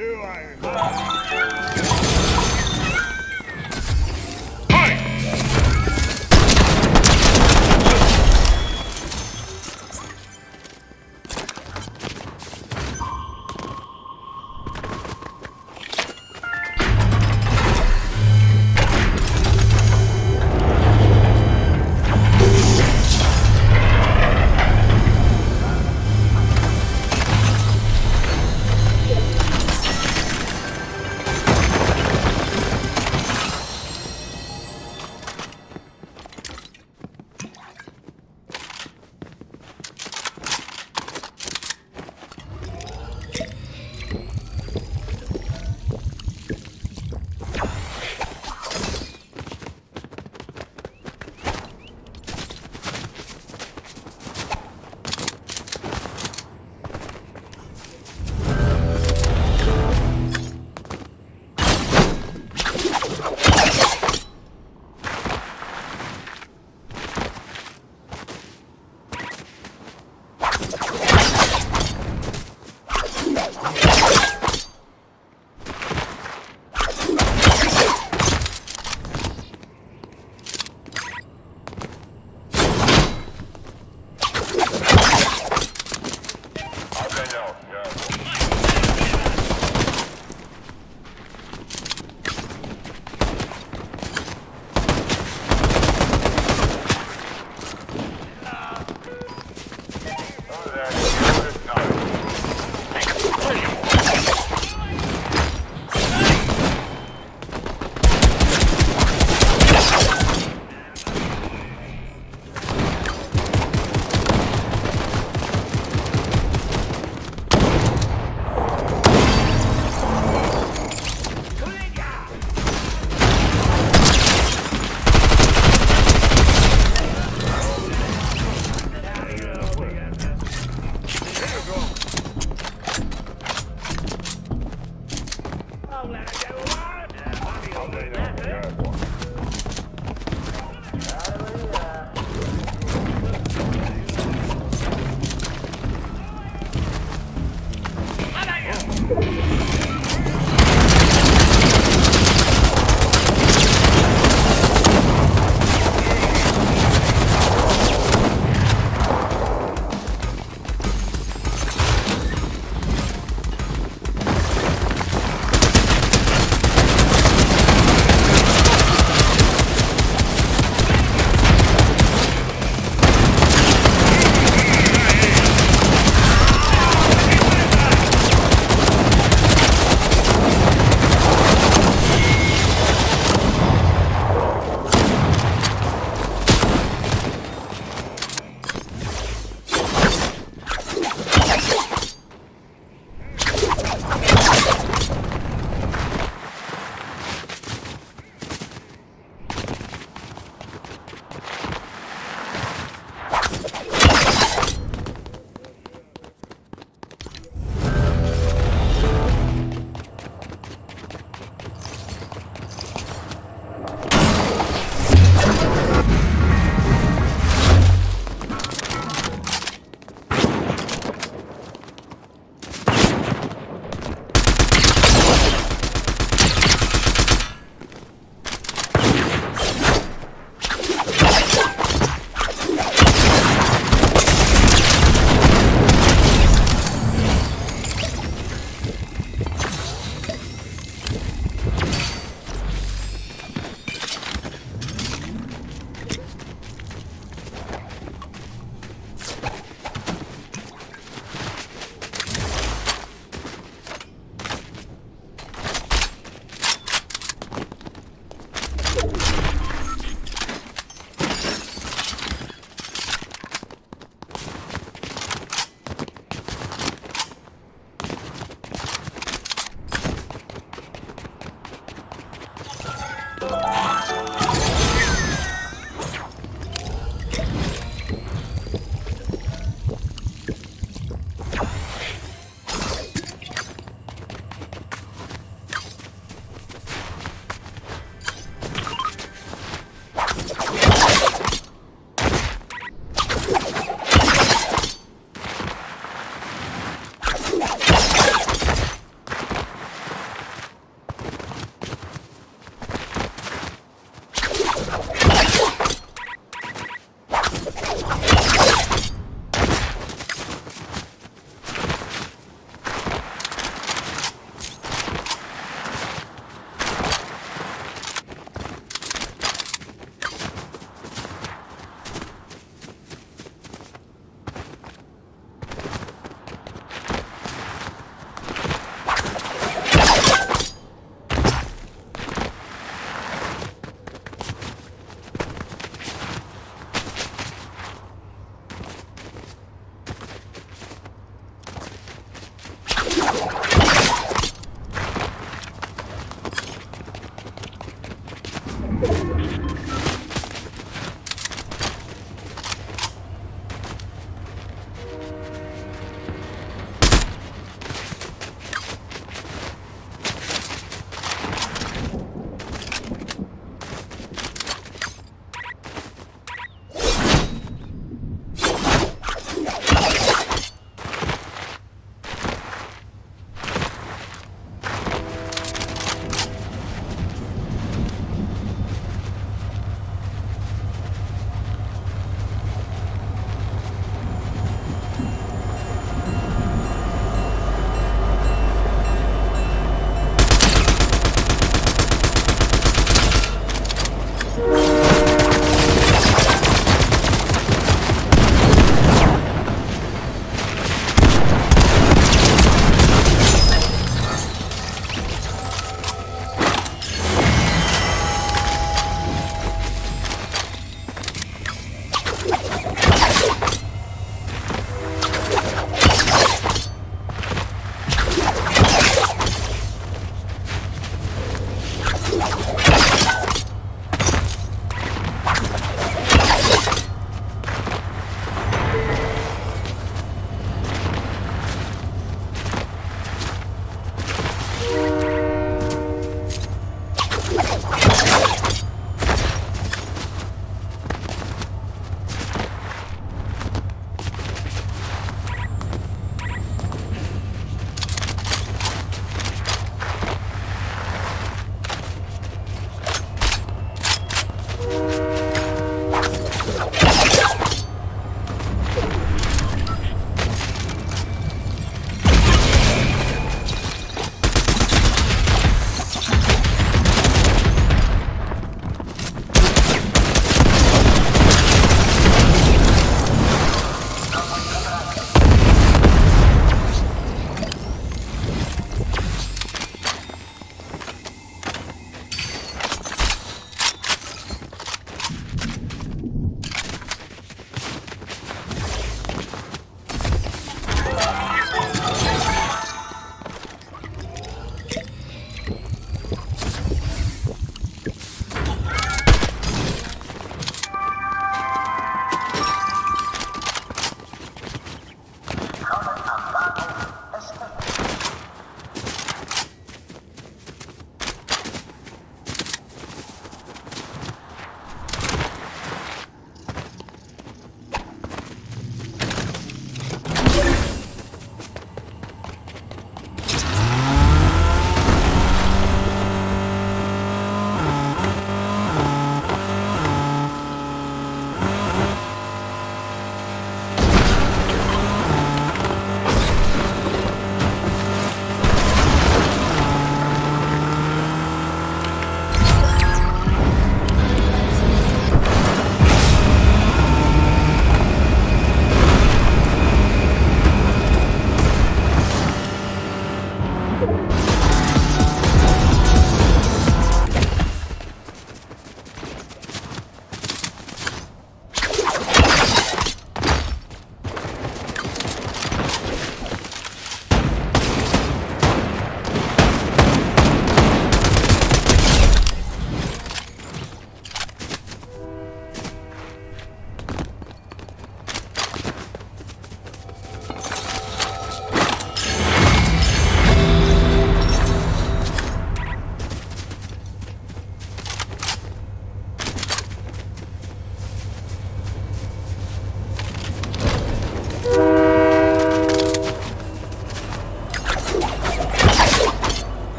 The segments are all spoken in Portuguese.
do I have?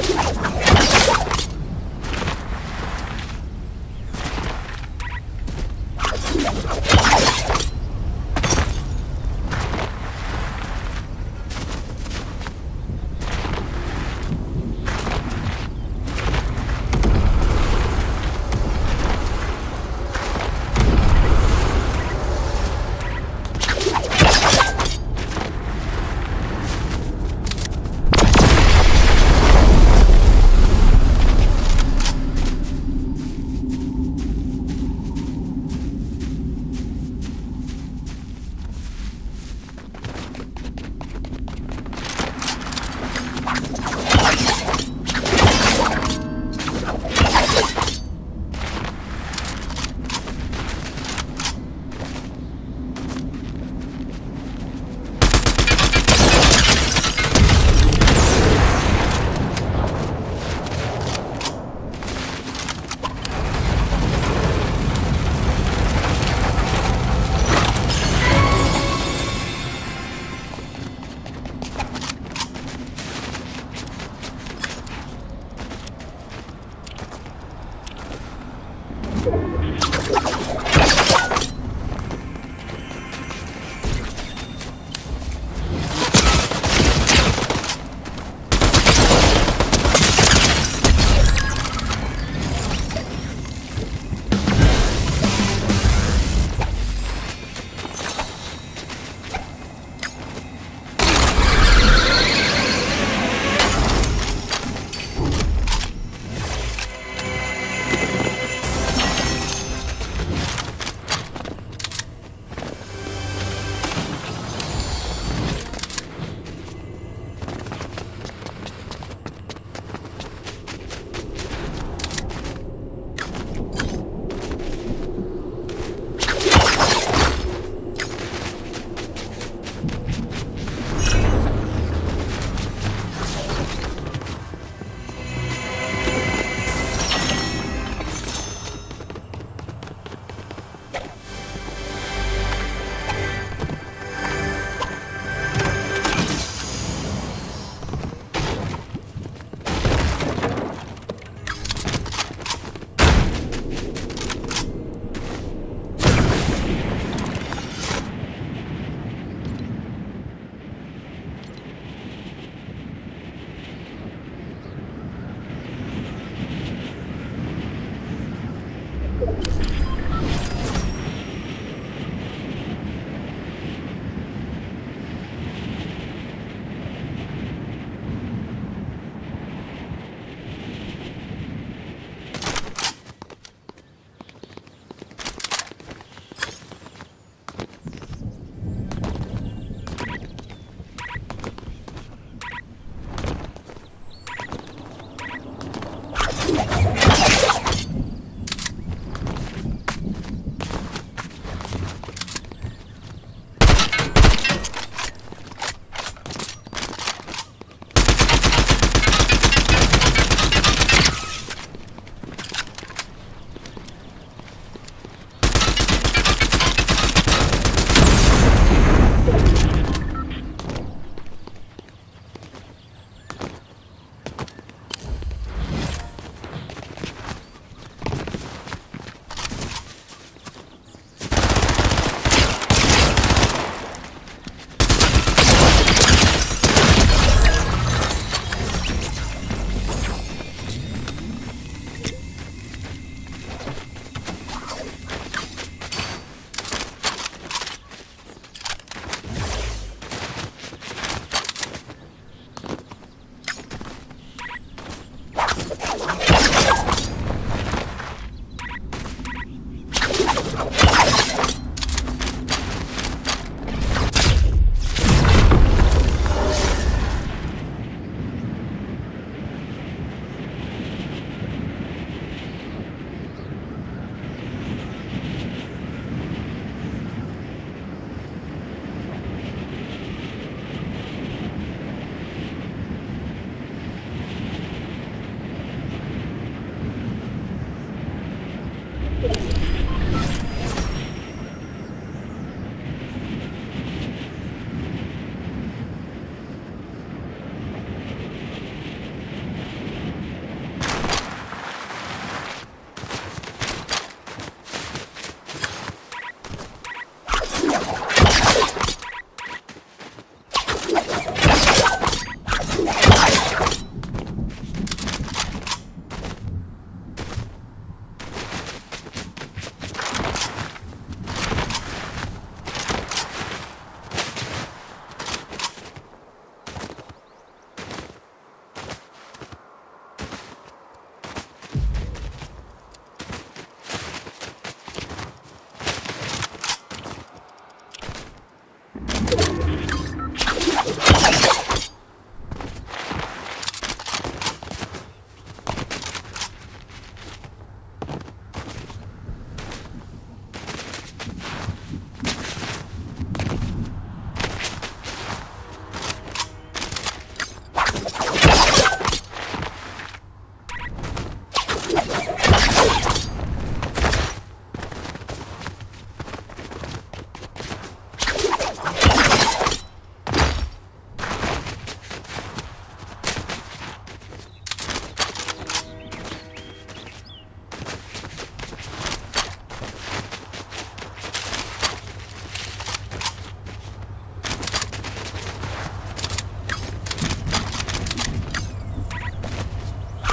Let's go.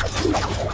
Let's go.